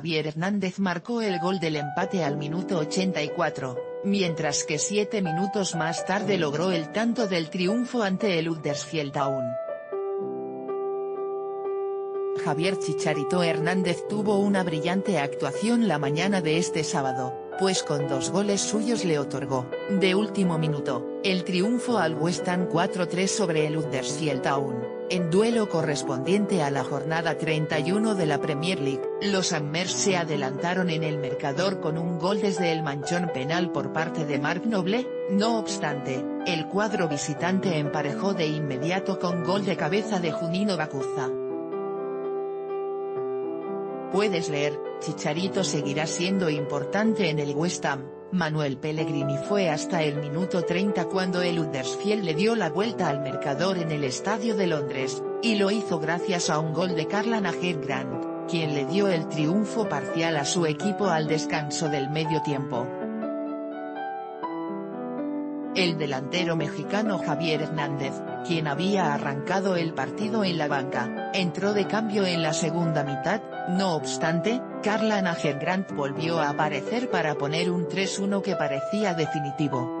Javier Hernández marcó el gol del empate al minuto 84, mientras que siete minutos más tarde logró el tanto del triunfo ante el Huddersfield Town. Javier Chicharito Hernández tuvo una brillante actuación la mañana de este sábado, pues con dos goles suyos le otorgó, de último minuto, el triunfo al West Ham 4-3 sobre el Huddersfield Town, en duelo correspondiente a la jornada 31 de la Premier League. Los Hammers se adelantaron en el marcador con un gol desde el manchón penal por parte de Mark Noble, no obstante, el cuadro visitante emparejó de inmediato con gol de cabeza de Junino Bacuza. Puedes leer, Chicharito seguirá siendo importante en el West Ham, Manuel Pellegrini fue hasta el minuto 30 cuando el Huddersfield le dio la vuelta al marcador en el Estadio de Londres, y lo hizo gracias a un gol de Carla Najer Grant, quien le dio el triunfo parcial a su equipo al descanso del medio tiempo. El delantero mexicano Javier Hernández, quien había arrancado el partido en la banca, entró de cambio en la segunda mitad, no obstante, Carla Grant volvió a aparecer para poner un 3-1 que parecía definitivo.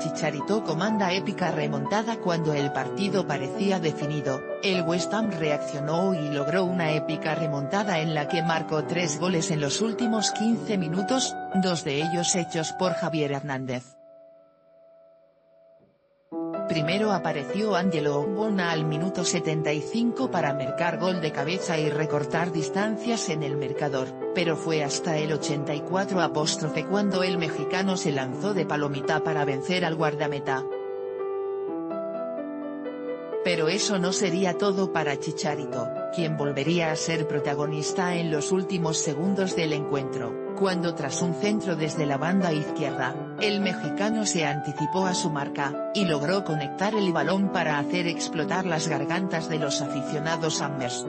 Chicharito comanda épica remontada cuando el partido parecía definido, el West Ham reaccionó y logró una épica remontada en la que marcó tres goles en los últimos 15 minutos, dos de ellos hechos por Javier Hernández. Primero apareció Angelo Ogbonna al minuto 75 para marcar gol de cabeza y recortar distancias en el marcador, pero fue hasta el 84 apóstrofe cuando el mexicano se lanzó de palomita para vencer al guardameta. Pero eso no sería todo para Chicharito, quien volvería a ser protagonista en los últimos segundos del encuentro cuando tras un centro desde la banda izquierda, el mexicano se anticipó a su marca, y logró conectar el balón para hacer explotar las gargantas de los aficionados Ambers.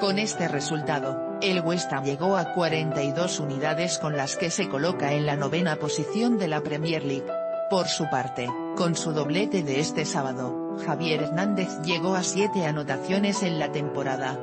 Con este resultado, el West Ham llegó a 42 unidades con las que se coloca en la novena posición de la Premier League. Por su parte, con su doblete de este sábado, Javier Hernández llegó a 7 anotaciones en la temporada,